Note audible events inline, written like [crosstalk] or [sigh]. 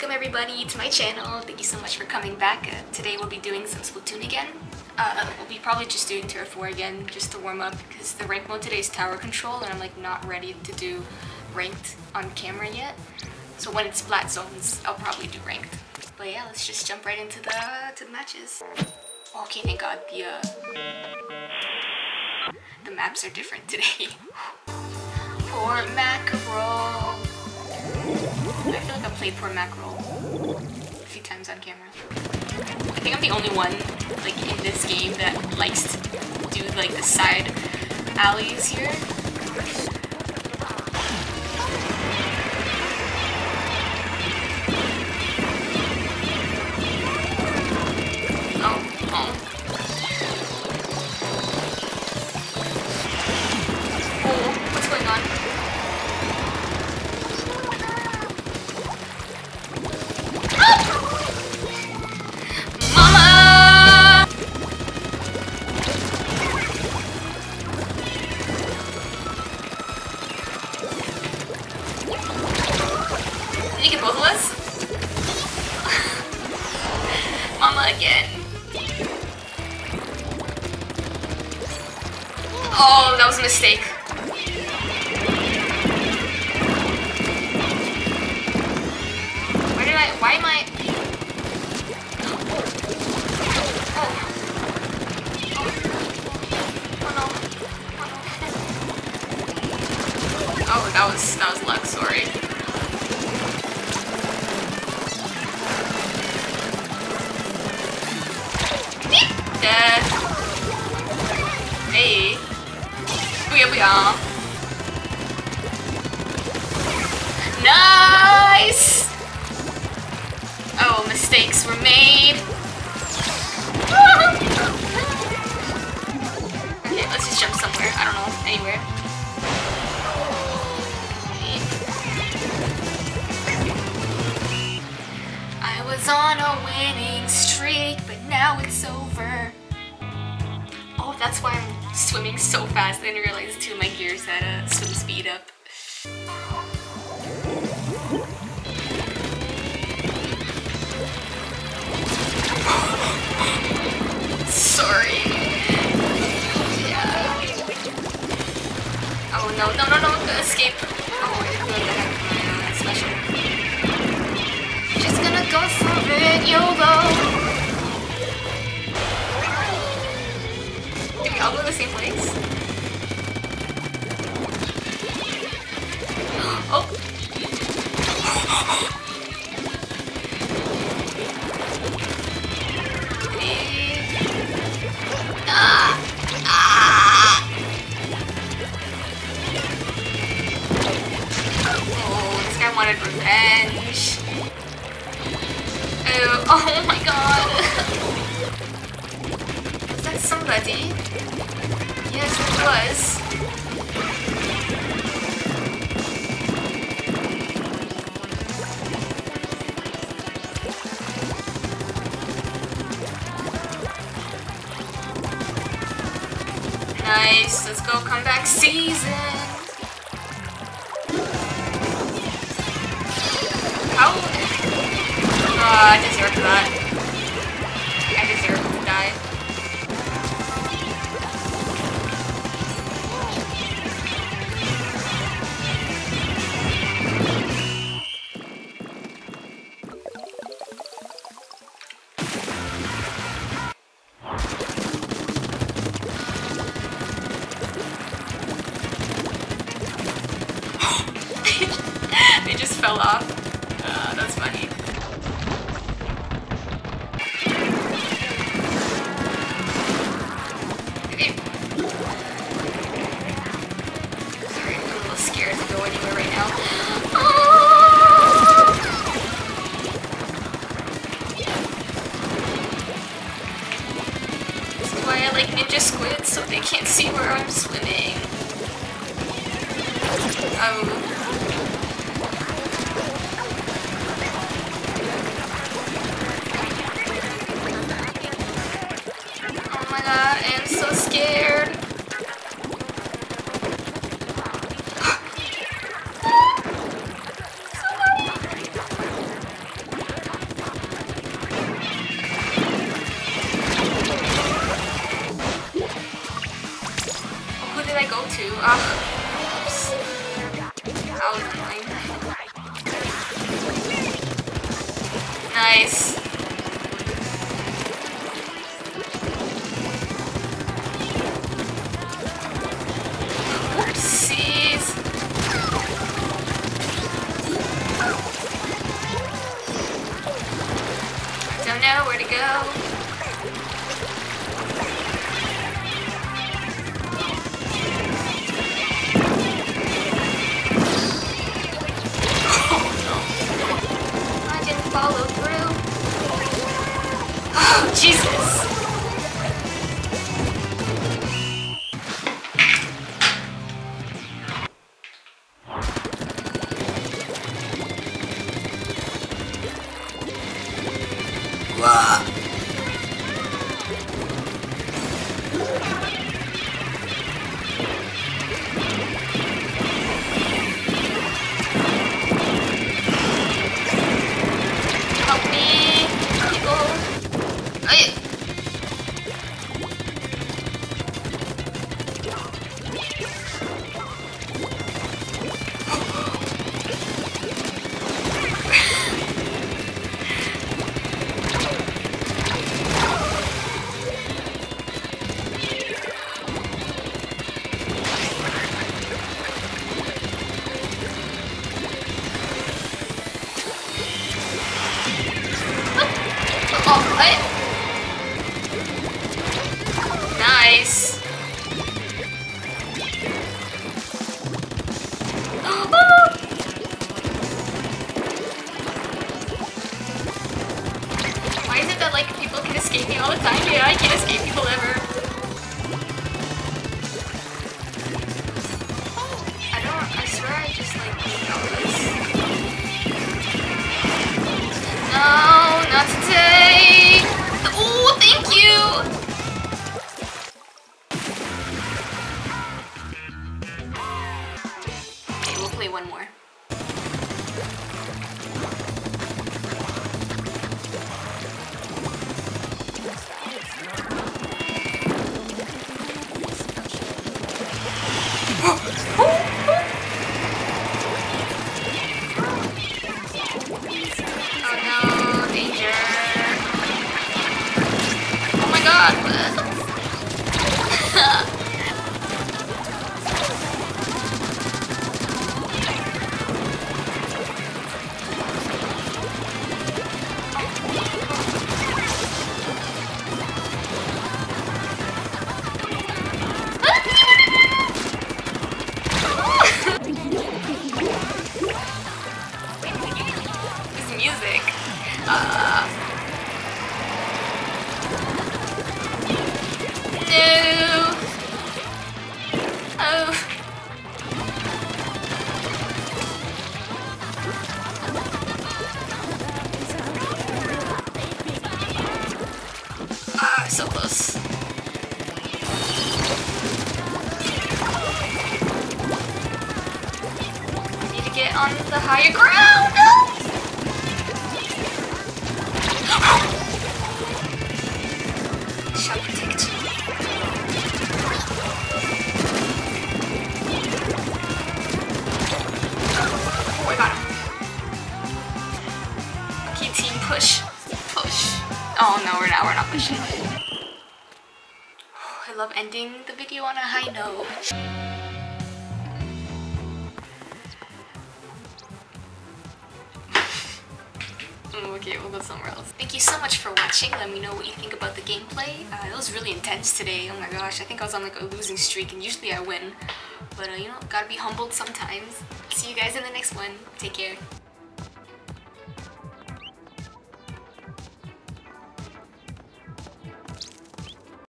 welcome everybody to my channel. Thank you so much for coming back. Uh, today we'll be doing some Splatoon again. Uh, we'll be probably just doing Turf War again, just to warm up, because the rank mode today is tower control, and I'm like not ready to do ranked on camera yet. So when it's Splat Zones, I'll probably do ranked. But yeah, let's just jump right into the to the matches. Okay, thank God the uh, the maps are different today. [laughs] Port Mackerel. I feel like I played Port Mackerel a few times on camera. I think I'm the only one like in this game that likes to do like the side alleys here. Mistake. Booyah. Nice! Oh, mistakes were made. That's why I'm swimming so fast. I didn't realize two of my gears had a swim speed up. [gasps] Sorry. Yeah. Oh no, no, no, no, escape. Oh, I had my uh, special. Just gonna go for it, YOLO. All go to the same place? Somebody? Yes, it was. Nice, let's go comeback season. How? Oh, I deserve that. [laughs] they just fell off. too. Ah. Oops. That was annoying. Nice. Oh my on the higher ground. No. Shall. Oh. Okay, team, push. Push. Oh no, we're not. We're not pushing. Oh, I love ending the video on a high note. Okay, we'll go somewhere else. Thank you so much for watching. Let me know what you think about the gameplay. Uh, it was really intense today. Oh my gosh, I think I was on like a losing streak and usually I win. But uh, you know, gotta be humbled sometimes. See you guys in the next one. Take care.